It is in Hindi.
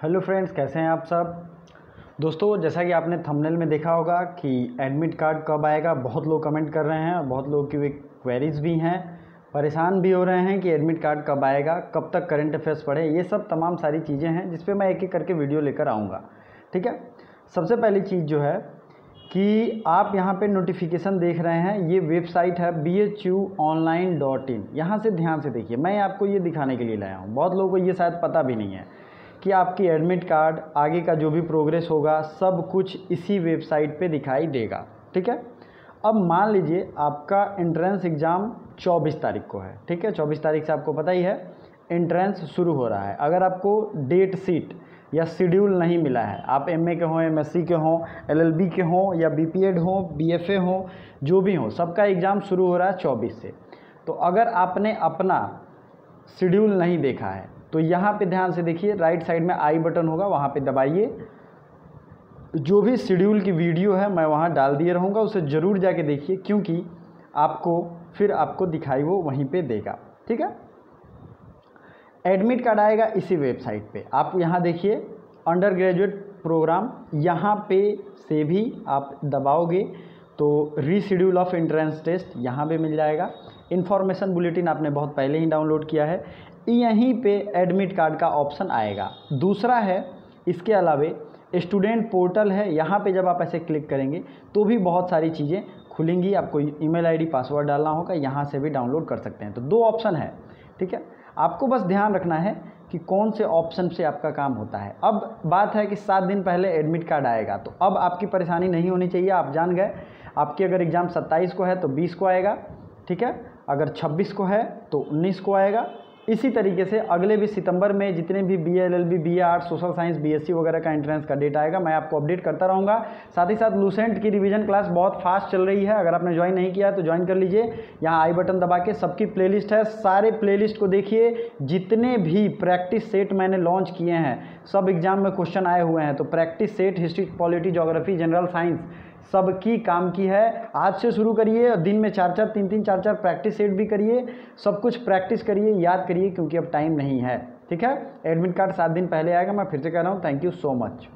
हेलो फ्रेंड्स, कैसे हैं आप सब? दोस्तों, जैसा कि आपने थंबनेल में देखा होगा कि एडमिट कार्ड कब आएगा, बहुत लोग कमेंट कर रहे हैं और बहुत लोग की क्वेरीज भी हैं। परेशान भी हो रहे हैं कि एडमिट कार्ड कब आएगा, कब तक करंट अफेयर्स पढ़े ये सब तमाम सारी चीज़ें हैं जिस पर मैं एक एक करके वीडियो लेकर आऊँगा। ठीक है? सबसे पहली चीज़ जो है कि आप यहाँ पे नोटिफिकेशन देख रहे हैं, ये वेबसाइट है B H U online dot in यहाँ से ध्यान से देखिए, मैं आपको ये दिखाने के लिए लाया हूँ। बहुत लोगों को ये शायद पता भी नहीं है। कि आपकी एडमिट कार्ड आगे का जो भी प्रोग्रेस होगा, सब कुछ इसी वेबसाइट पे दिखाई देगा। ठीक है? अब मान लीजिए आपका एंट्रेंस एग्ज़ाम 24 तारीख को है। ठीक है? 24 तारीख से आपको पता ही है एंट्रेंस शुरू हो रहा है। अगर आपको डेट सीट या शेड्यूल नहीं मिला है, आप एमए के हों एमएससी के हों एलएलबी के हों या बी पी एड हों बी एफ़ ए हों, जो भी हों, सबका एग्ज़ाम शुरू हो रहा है चौबीस से। तो अगर आपने अपना शेड्यूल नहीं देखा है तो यहाँ पे ध्यान से देखिए राइट साइड में आई बटन होगा, वहाँ पे दबाइए। जो भी शेड्यूल की वीडियो है, मैं वहाँ डाल दिए रहूँगा, उसे ज़रूर जाके देखिए, क्योंकि आपको, फिर आपको दिखाई वो वहीं पे देगा, ठीक है? एडमिट कार्ड आएगा इसी वेबसाइट पे। आप यहाँ देखिए अंडर ग्रेजुएट प्रोग्राम यहाँ पे से भी आप दबाओगे तो रीशेड्यूल ऑफ़ एंट्रेंस टेस्ट यहाँ पे मिल जाएगा। इन्फॉर्मेशन बुलेटिन आपने बहुत पहले ही डाउनलोड किया है। यहीं पे एडमिट कार्ड का ऑप्शन आएगा। दूसरा है, इसके अलावे स्टूडेंट पोर्टल है, यहाँ पे जब आप ऐसे क्लिक करेंगे तो भी बहुत सारी चीज़ें खुलेंगी। आपको ईमेल आईडी पासवर्ड डालना होगा, यहाँ से भी डाउनलोड कर सकते हैं। तो दो ऑप्शन है, ठीक है? आपको बस ध्यान रखना है कि कौन से ऑप्शन से आपका काम होता है। अब बात है कि सात दिन पहले एडमिट कार्ड आएगा तो अब आपकी परेशानी नहीं होनी चाहिए, आप जान गए। आपकी अगर एग्ज़ाम सत्ताईस को है तो बीस को आएगा, ठीक है? अगर छब्बीस को है तो उन्नीस को आएगा। इसी तरीके से अगले भी सितंबर में जितने भी B L L B B art social science B S C वगैरह का एंट्रेंस का डेट आएगा, मैं आपको अपडेट करता रहूँगा। साथ ही साथ लूसेंट की रिविजन क्लास बहुत फास्ट चल रही है। अगर आपने ज्वाइन नहीं किया तो ज्वाइन कर लीजिए। यहाँ आई बटन दबा के सबकी प्लेलिस्ट है। सारे प्लेलिस्ट को देखिए। जितने भी प्रैक्टिस सेट मैंने लॉन्च किए हैं, सब एग्ज़ाम में क्वेश्चन आए हुए हैं। तो practice set history polity geography general science सबकी काम की है। आज से शुरू करिए, और दिन में चार चार तीन तीन चार चार प्रैक्टिस सेट भी करिए। सब कुछ प्रैक्टिस करिए, याद करिए, क्योंकि अब टाइम नहीं है। ठीक है? एडमिट कार्ड सात दिन पहले आएगा, मैं फिर से कह रहा हूँ थैंक यू सो मच